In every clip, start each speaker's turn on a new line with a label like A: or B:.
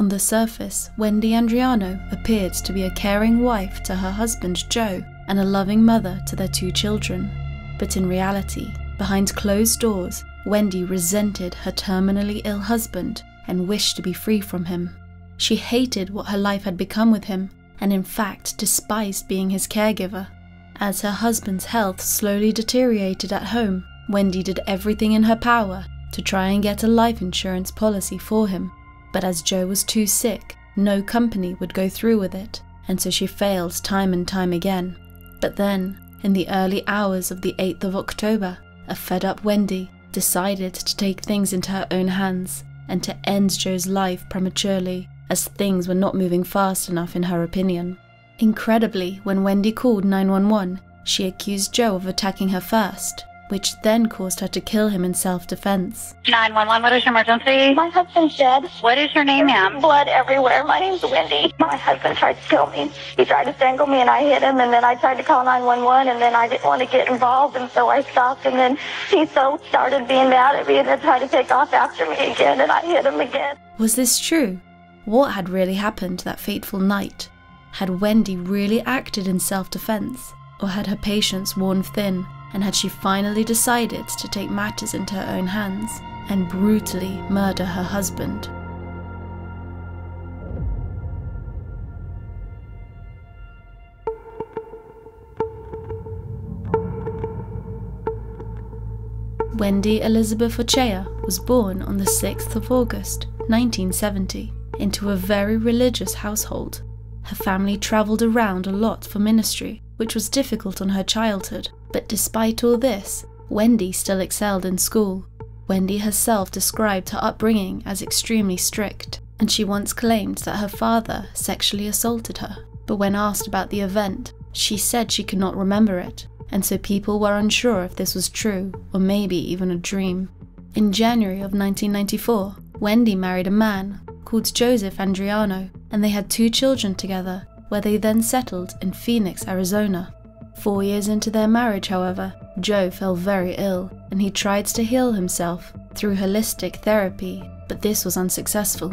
A: On the surface, Wendi Andriano appeared to be a caring wife to her husband Joe and a loving mother to their two children. But in reality, behind closed doors, Wendi resented her terminally ill husband and wished to be free from him. She hated what her life had become with him and, in fact, despised being his caregiver. As her husband's health slowly deteriorated at home, Wendi did everything in her power to try and get a life insurance policy for him but as Joe was too sick, no company would go through with it, and so she failed time and time again. But then, in the early hours of the 8th of October, a fed up Wendi decided to take things into her own hands and to end Joe's life prematurely, as things were not moving fast enough in her opinion. Incredibly, when Wendi called 911, she accused Joe of attacking her first, which then caused her to kill him in self defense.
B: 911, what is your emergency?
C: My husband's dead.
B: What is your name, ma'am?
C: Blood everywhere. My name's Wendi. My husband tried to kill me. He tried to strangle me and I hit him and then I tried to call 911 and then I didn't want to get involved and so I stopped and then he so started being mad at me and then tried to take off after me again and I hit him again.
A: Was this true? What had really happened that fateful night? Had Wendi really acted in self defense? Or had her patience worn thin and had she finally decided to take matters into her own hands and brutally murder her husband. Wendi Elizabeth Ochoa was born on the 6th of August 1970 into a very religious household. Her family travelled around a lot for ministry, which was difficult on her childhood but despite all this, Wendi still excelled in school. Wendi herself described her upbringing as extremely strict, and she once claimed that her father sexually assaulted her. But when asked about the event, she said she could not remember it, and so people were unsure if this was true or maybe even a dream. In January of 1994, Wendi married a man called Joseph Andriano, and they had two children together, where they then settled in Phoenix, Arizona. Four years into their marriage, however, Joe fell very ill and he tried to heal himself through holistic therapy, but this was unsuccessful.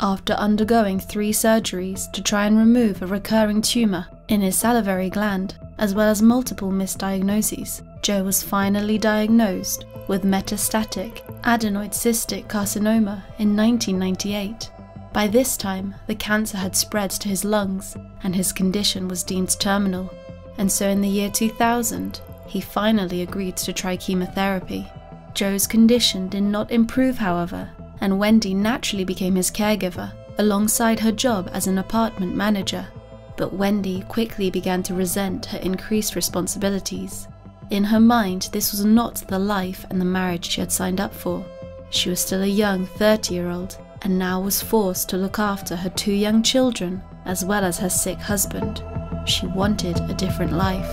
A: After undergoing three surgeries to try and remove a recurring tumour in his salivary gland, as well as multiple misdiagnoses, Joe was finally diagnosed with metastatic adenoid cystic carcinoma in 1998. By this time, the cancer had spread to his lungs and his condition was deemed terminal and so in the year 2000, he finally agreed to try chemotherapy. Joe's condition did not improve, however, and Wendi naturally became his caregiver alongside her job as an apartment manager. But Wendi quickly began to resent her increased responsibilities. In her mind, this was not the life and the marriage she had signed up for. She was still a young 30 year old and now was forced to look after her two young children as well as her sick husband. She wanted a different life.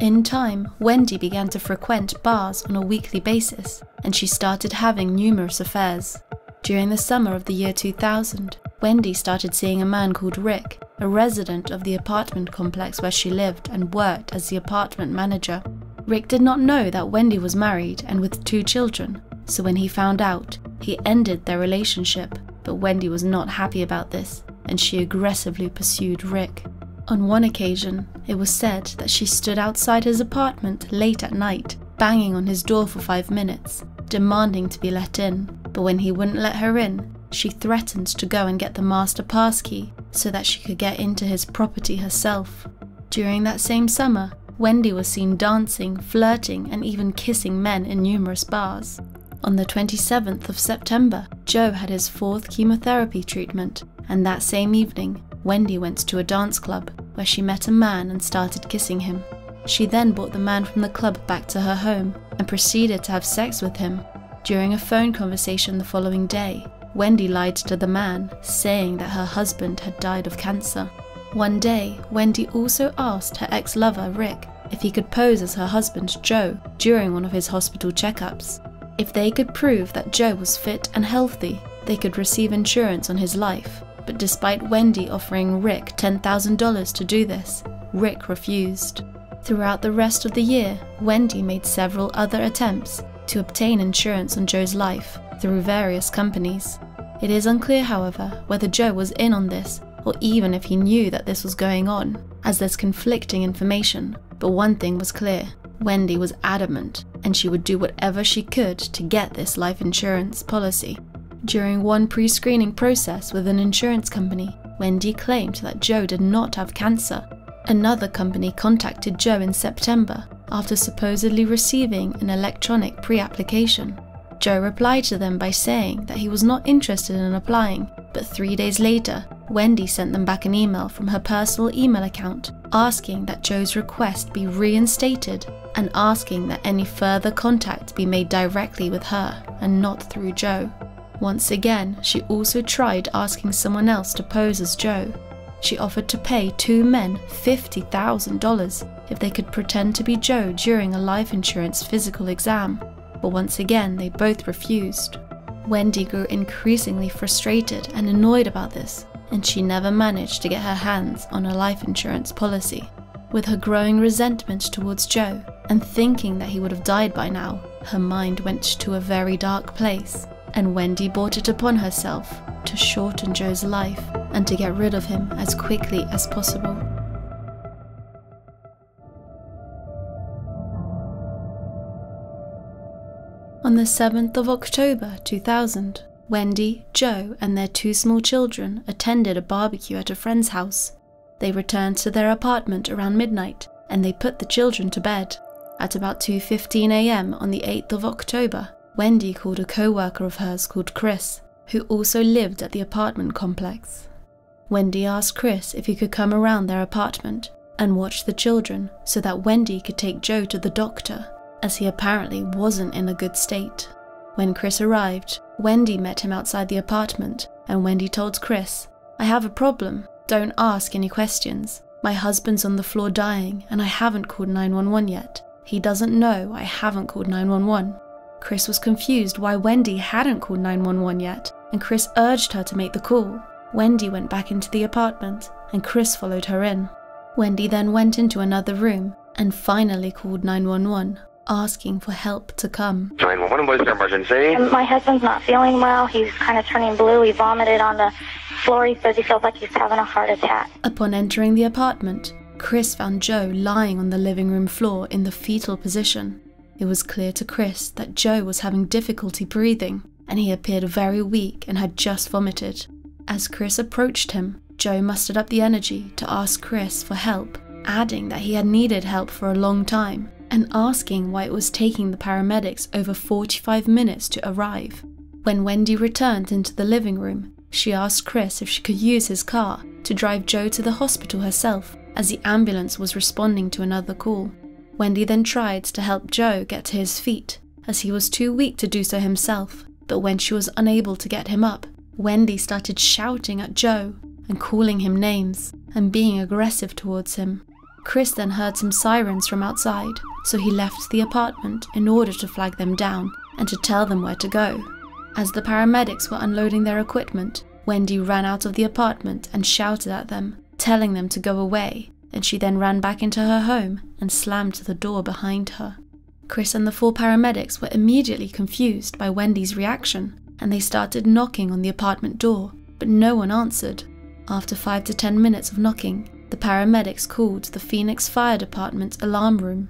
A: In time, Wendi began to frequent bars on a weekly basis, and she started having numerous affairs. During the summer of the year 2000, Wendi started seeing a man called Rick, a resident of the apartment complex where she lived and worked as the apartment manager. Rick did not know that Wendi was married and with two children, so when he found out, he ended their relationship, but Wendi was not happy about this, and she aggressively pursued Rick. On one occasion, it was said that she stood outside his apartment late at night, banging on his door for five minutes, demanding to be let in, but when he wouldn't let her in, she threatened to go and get the master pass key so that she could get into his property herself. During that same summer, Wendi was seen dancing, flirting, and even kissing men in numerous bars. On the 27th of September, Joe had his fourth chemotherapy treatment, and that same evening, Wendi went to a dance club where she met a man and started kissing him. She then brought the man from the club back to her home and proceeded to have sex with him. During a phone conversation the following day, Wendi lied to the man, saying that her husband had died of cancer. One day, Wendi also asked her ex lover, Rick, if he could pose as her husband, Joe, during one of his hospital checkups. If they could prove that Joe was fit and healthy, they could receive insurance on his life. But despite Wendi offering Rick $10,000 to do this, Rick refused. Throughout the rest of the year, Wendi made several other attempts, to obtain insurance on Joe's life through various companies. It is unclear, however, whether Joe was in on this or even if he knew that this was going on, as there's conflicting information. But one thing was clear Wendi was adamant, and she would do whatever she could to get this life insurance policy. During one pre screening process with an insurance company, Wendi claimed that Joe did not have cancer. Another company contacted Joe in September after supposedly receiving an electronic pre application. Joe replied to them by saying that he was not interested in applying, but three days later, Wendi sent them back an email from her personal email account asking that Joe's request be reinstated and asking that any further contact be made directly with her and not through Joe. Once again, she also tried asking someone else to pose as Joe. She offered to pay two men $50,000 if they could pretend to be Joe during a life insurance physical exam, but once again they both refused. Wendi grew increasingly frustrated and annoyed about this, and she never managed to get her hands on a life insurance policy. With her growing resentment towards Joe and thinking that he would have died by now, her mind went to a very dark place, and Wendi brought it upon herself to shorten Joe's life and to get rid of him as quickly as possible. On the 7th of October 2000, Wendi, Joe, and their two small children attended a barbecue at a friend's house. They returned to their apartment around midnight and they put the children to bed. At about 2:15 a.m. on the 8th of October, Wendi called a co-worker of hers called Chris, who also lived at the apartment complex. Wendi asked Chris if he could come around their apartment and watch the children so that Wendi could take Joe to the doctor, as he apparently wasn't in a good state. When Chris arrived, Wendi met him outside the apartment, and Wendi told Chris, I have a problem. Don't ask any questions. My husband's on the floor dying, and I haven't called 911 yet. He doesn't know I haven't called 911. Chris was confused why Wendi hadn't called 911 yet, and Chris urged her to make the call. Wendi went back into the apartment, and Chris followed her in. Wendi then went into another room and finally called 911, asking for help to come.
D: 911, what is your emergency?
C: My husband's not feeling well. He's kind of turning blue. He vomited on the floor. He says he feels like he's having a heart attack.
A: Upon entering the apartment, Chris found Joe lying on the living room floor in the fetal position. It was clear to Chris that Joe was having difficulty breathing, and he appeared very weak and had just vomited. As Chris approached him, Joe mustered up the energy to ask Chris for help, adding that he had needed help for a long time and asking why it was taking the paramedics over 45 minutes to arrive. When Wendi returned into the living room, she asked Chris if she could use his car to drive Joe to the hospital herself, as the ambulance was responding to another call. Wendi then tried to help Joe get to his feet, as he was too weak to do so himself, but when she was unable to get him up, Wendi started shouting at Joe and calling him names and being aggressive towards him. Chris then heard some sirens from outside, so he left the apartment in order to flag them down and to tell them where to go. As the paramedics were unloading their equipment, Wendi ran out of the apartment and shouted at them, telling them to go away, and she then ran back into her home and slammed the door behind her. Chris and the four paramedics were immediately confused by Wendi's reaction, and they started knocking on the apartment door, but no one answered. After five to ten minutes of knocking, the paramedics called the Phoenix Fire Department alarm room.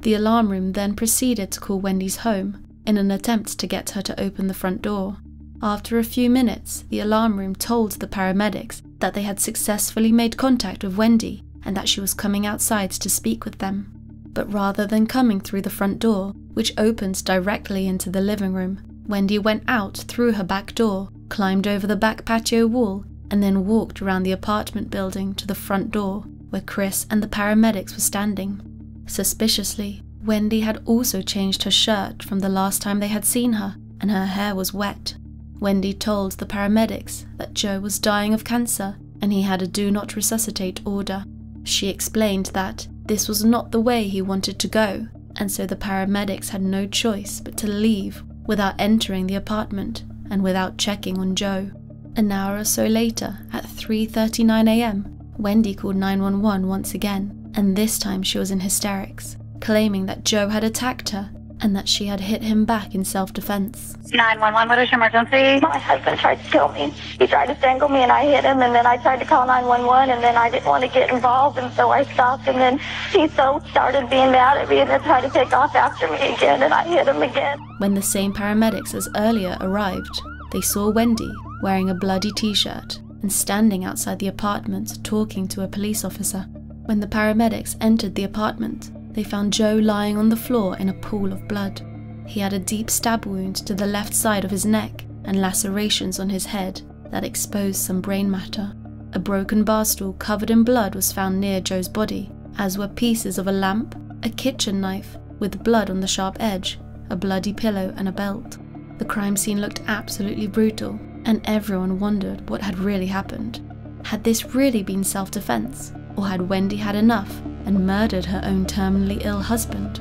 A: The alarm room then proceeded to call Wendi's home in an attempt to get her to open the front door. After a few minutes, the alarm room told the paramedics that they had successfully made contact with Wendi and that she was coming outside to speak with them. But rather than coming through the front door, which opened directly into the living room, Wendi went out through her back door, climbed over the back patio wall, and then walked around the apartment building to the front door where Chris and the paramedics were standing. Suspiciously, Wendi had also changed her shirt from the last time they had seen her, and her hair was wet. Wendi told the paramedics that Joe was dying of cancer and he had a do not resuscitate order. She explained that this was not the way he wanted to go, and so the paramedics had no choice but to leave without entering the apartment and without checking on Joe. An hour or so later, at 3:39 a.m., Wendi called 911 once again, and this time she was in hysterics, claiming that Joe had attacked her and that she had hit him back in self defense.
B: 911, what is your emergency?
C: My husband tried to kill me. He tried to strangle me and I hit him and then I tried to call 911 and then I didn't want to get involved and so I stopped and then he so started being mad at me and then tried to take off after me again and I hit him again.
A: When the same paramedics as earlier arrived, they saw Wendi wearing a bloody t shirt and standing outside the apartment talking to a police officer. When the paramedics entered the apartment, they found Joe lying on the floor in a pool of blood. He had a deep stab wound to the left side of his neck and lacerations on his head that exposed some brain matter. A broken bar stool covered in blood was found near Joe's body, as were pieces of a lamp, a kitchen knife with blood on the sharp edge, a bloody pillow, and a belt. The crime scene looked absolutely brutal, and everyone wondered what had really happened. Had this really been self defense, or had Wendi had enough and murdered her own terminally ill husband?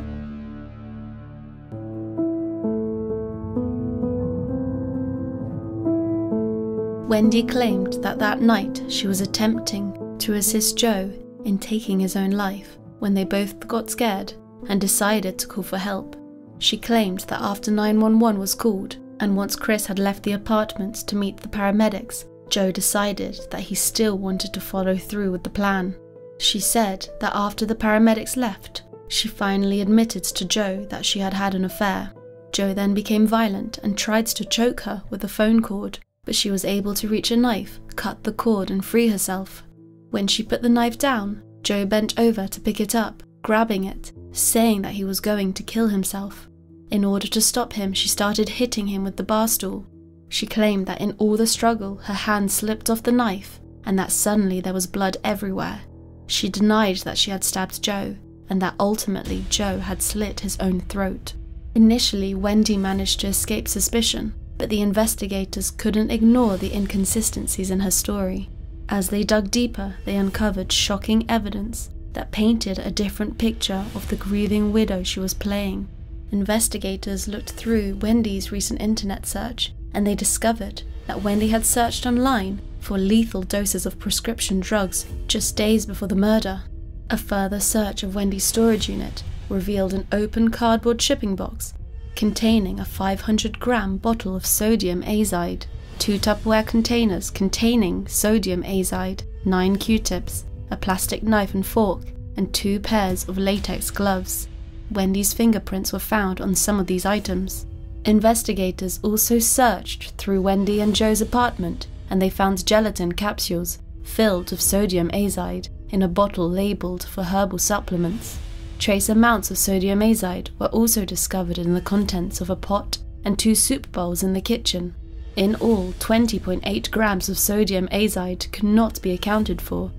A: Wendi claimed that that night she was attempting to assist Joe in taking his own life when they both got scared and decided to call for help. She claimed that after 911 was called, and once Chris had left the apartment to meet the paramedics, Joe decided that he still wanted to follow through with the plan. She said that after the paramedics left, she finally admitted to Joe that she had had an affair. Joe then became violent and tried to choke her with a phone cord, but she was able to reach a knife, cut the cord, and free herself. When she put the knife down, Joe bent over to pick it up, grabbing it, saying that he was going to kill himself. In order to stop him, she started hitting him with the bar stool. She claimed that in all the struggle, her hand slipped off the knife and that suddenly there was blood everywhere. She denied that she had stabbed Joe and that ultimately Joe had slit his own throat. Initially, Wendi managed to escape suspicion, but the investigators couldn't ignore the inconsistencies in her story. As they dug deeper, they uncovered shocking evidence that painted a different picture of the grieving widow she was playing. Investigators looked through Wendi's recent internet search and they discovered that Wendi had searched online for lethal doses of prescription drugs just days before the murder. A further search of Wendi's storage unit revealed an open cardboard shipping box containing a 500 gram bottle of sodium azide, two Tupperware containers containing sodium azide, nine Q tips, a plastic knife and fork, and two pairs of latex gloves. Wendi's fingerprints were found on some of these items. Investigators also searched through Wendi and Joe's apartment and they found gelatin capsules filled with sodium azide in a bottle labeled for herbal supplements. Trace amounts of sodium azide were also discovered in the contents of a pot and two soup bowls in the kitchen. In all, 20.8 grams of sodium azide could not be accounted for.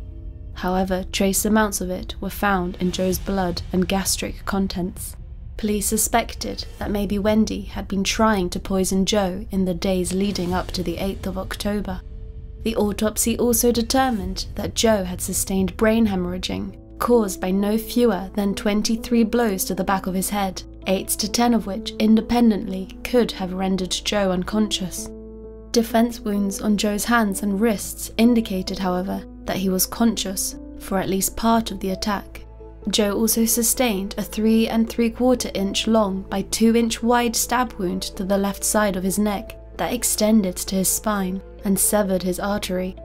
A: However, trace amounts of it were found in Joe's blood and gastric contents. Police suspected that maybe Wendi had been trying to poison Joe in the days leading up to the 8th of October. The autopsy also determined that Joe had sustained brain hemorrhaging caused by no fewer than 23 blows to the back of his head, 8 to 10 of which independently could have rendered Joe unconscious. Defense wounds on Joe's hands and wrists indicated, however, that he was conscious for at least part of the attack. Joe also sustained a 3 and 3 quarter inch long by 2 inch wide stab wound to the left side of his neck that extended to his spine and severed his artery.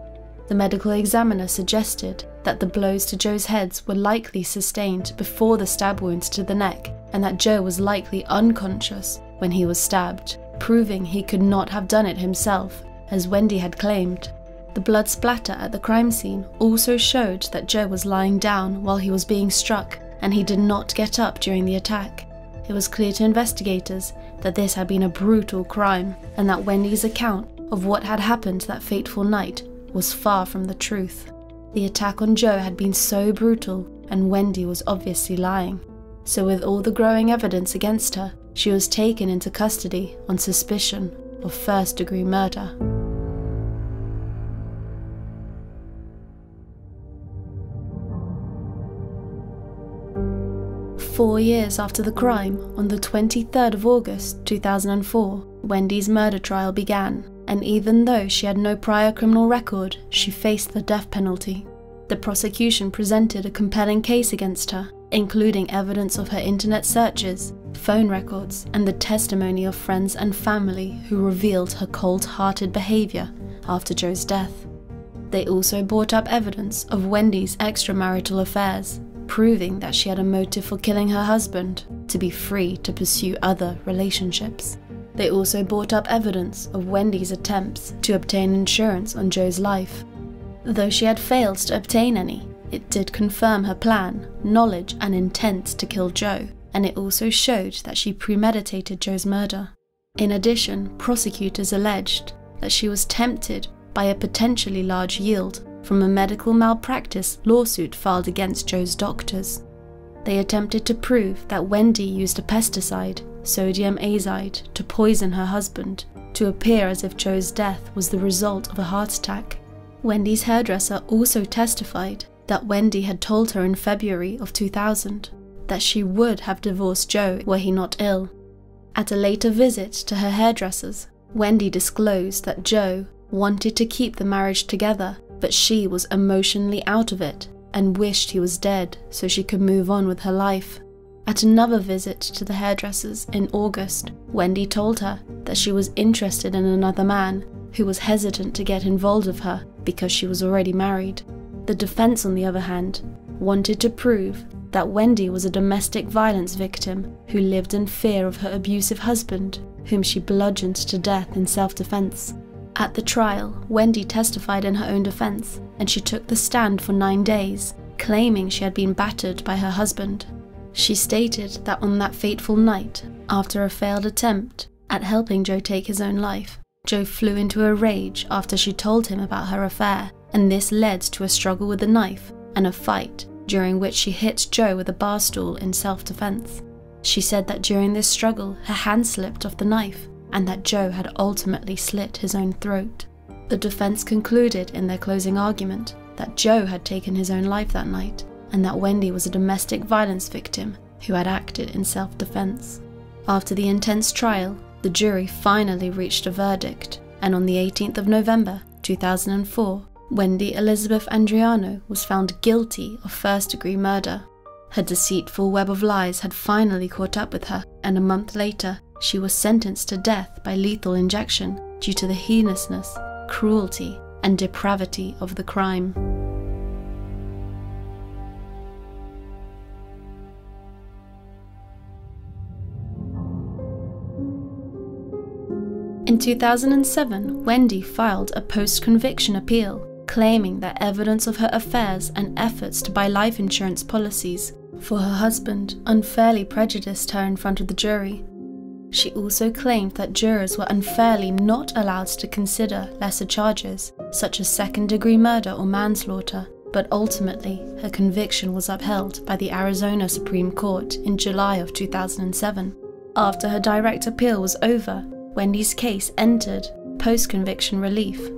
A: The medical examiner suggested that the blows to Joe's heads were likely sustained before the stab wounds to the neck and that Joe was likely unconscious when he was stabbed, proving he could not have done it himself, as Wendi had claimed. The blood splatter at the crime scene also showed that Joe was lying down while he was being struck and he did not get up during the attack. It was clear to investigators that this had been a brutal crime and that Wendi's account of what had happened that fateful night was far from the truth. The attack on Joe had been so brutal and Wendi was obviously lying. So, with all the growing evidence against her, she was taken into custody on suspicion of first degree murder. Four years after the crime, on the 23rd of August 2004, Wendi's murder trial began, and even though she had no prior criminal record, she faced the death penalty. The prosecution presented a compelling case against her, including evidence of her internet searches, phone records, and the testimony of friends and family who revealed her cold hearted behavior after Joe's death. They also brought up evidence of Wendi's extramarital affairs, proving that she had a motive for killing her husband to be free to pursue other relationships. They also brought up evidence of Wendi's attempts to obtain insurance on Joe's life. Though she had failed to obtain any, it did confirm her plan, knowledge, and intent to kill Joe, and it also showed that she premeditated Joe's murder. In addition, prosecutors alleged that she was tempted by a potentially large yield from a medical malpractice lawsuit filed against Joe's doctors. They attempted to prove that Wendi used a pesticide, sodium azide, to poison her husband to appear as if Joe's death was the result of a heart attack. Wendi's hairdresser also testified that Wendi had told her in February of 2000 that she would have divorced Joe were he not ill. At a later visit to her hairdressers, Wendi disclosed that Joe wanted to keep the marriage together, but she was emotionally out of it and wished he was dead so she could move on with her life. At another visit to the hairdressers in August, Wendi told her that she was interested in another man who was hesitant to get involved with her because she was already married. The defense, on the other hand, wanted to prove that Wendi was a domestic violence victim who lived in fear of her abusive husband, whom she bludgeoned to death in self defense. At the trial, Wendi testified in her own defense, and she took the stand for nine days, claiming she had been battered by her husband. She stated that on that fateful night, after a failed attempt at helping Joe take his own life, Joe flew into a rage after she told him about her affair and this led to a struggle with a knife and a fight during which she hit Joe with a bar stool in self defense. She said that during this struggle, her hand slipped off the knife and that Joe had ultimately slit his own throat. The defense concluded in their closing argument that Joe had taken his own life that night and that Wendi was a domestic violence victim who had acted in self defense. After the intense trial, the jury finally reached a verdict, and on the 18th of November 2004, Wendi Elizabeth Andriano was found guilty of first degree murder. Her deceitful web of lies had finally caught up with her, and a month later, she was sentenced to death by lethal injection due to the heinousness, cruelty, and depravity of the crime. In 2007, Wendi filed a post conviction appeal claiming that evidence of her affairs and efforts to buy life insurance policies for her husband unfairly prejudiced her in front of the jury. She also claimed that jurors were unfairly not allowed to consider lesser charges, such as second degree murder or manslaughter, but ultimately her conviction was upheld by the Arizona Supreme Court in July of 2007. After her direct appeal was over, Wendi's case entered post conviction relief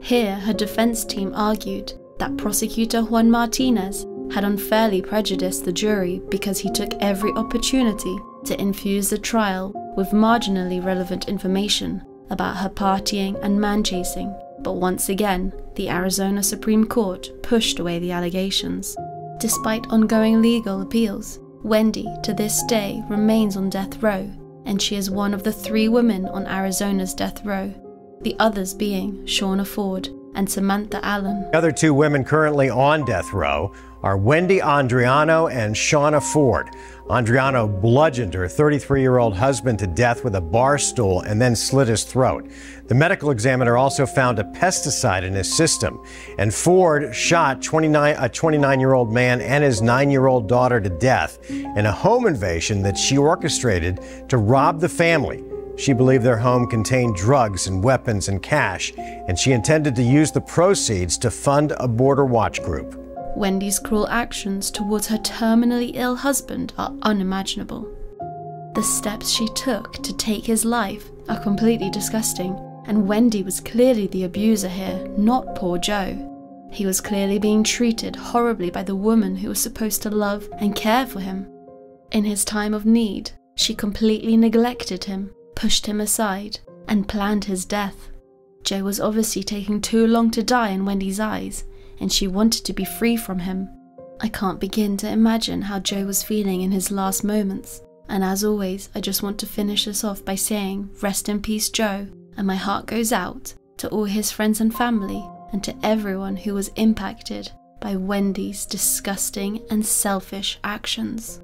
A: here, her defense team argued that prosecutor Juan Martinez had unfairly prejudiced the jury because he took every opportunity to infuse the trial with marginally relevant information about her partying and man chasing. But once again, the Arizona Supreme Court pushed away the allegations. Despite ongoing legal appeals, Wendi to this day remains on death row, and she is one of the three women on Arizona's death row the others being Shawna Forde and Samantha Allen.
E: The other two women currently on death row are Wendi Andriano and Shawna Forde. Andriano bludgeoned her 33 year old husband to death with a bar stool and then slit his throat. The medical examiner also found a pesticide in his system. And Forde shot 29, a 29 year old man and his nine year old daughter to death in a home invasion that she orchestrated to rob the family. She believed their home contained drugs and weapons and cash, and she intended to use the proceeds to fund a border watch group.
A: Wendi's cruel actions towards her terminally ill husband are unimaginable. The steps she took to take his life are completely disgusting, and Wendi was clearly the abuser here, not poor Joe. He was clearly being treated horribly by the woman who was supposed to love and care for him. In his time of need, she completely neglected him pushed him aside, and planned his death. Joe was obviously taking too long to die in Wendi's eyes, and she wanted to be free from him. I can't begin to imagine how Joe was feeling in his last moments. And as always, I just want to finish this off by saying, Rest in peace, Joe, and my heart goes out to all his friends and family and to everyone who was impacted by Wendi's disgusting and selfish actions.